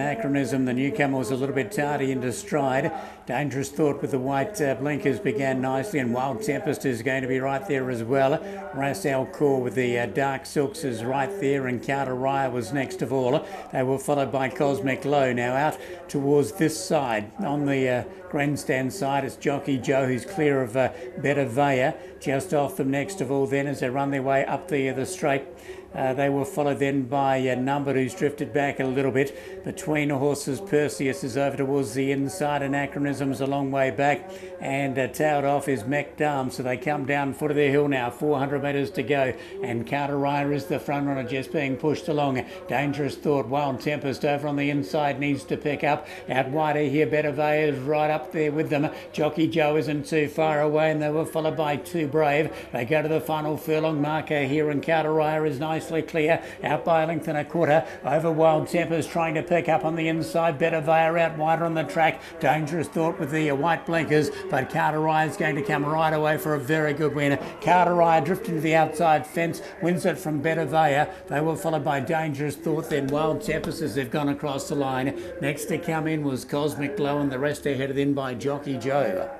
Anachronism, the newcomer, was a little bit tardy into stride. Dangerous Thought with the white uh, blinkers began nicely, and Wild Tempest is going to be right there as well. Ras Al Khor with the uh, dark silks is right there, and Carter Raya was next of all. They were followed by Cosmic Glow. Now out towards this side on the uh, grandstand side, it's Jockey Joe who's clear of uh, Better Vaya. Just off them next of all, then as they run their way up the the straight. Uh, they were followed then by a number who's drifted back a little bit. Between horses, Perseus is over towards the inside, Anachronism's a long way back, and uh, off is MacDarm. So they come down foot of the hill now, 400 metres to go, and Carter Raya is the front runner just being pushed along. Dangerous Thought, Wild Tempest over on the inside needs to pick up. Out wider here, Better is right up there with them. Jockey Joe isn't too far away, and they were followed by Too Brave. They go to the final furlong marker here, and Carter is nice nicely clear. Out by a length and a quarter. Over Wild Tempest trying to pick up on the inside. Better Veyer out wider on the track. Dangerous Thought with the white blinkers. But Carter is going to come right away for a very good win. Carter drifting to the outside fence. Wins it from Better Veyer. They were followed by Dangerous Thought. Then Wild Tempest as they've gone across the line. Next to come in was Cosmic Glow and the rest are headed in by Jockey Joe.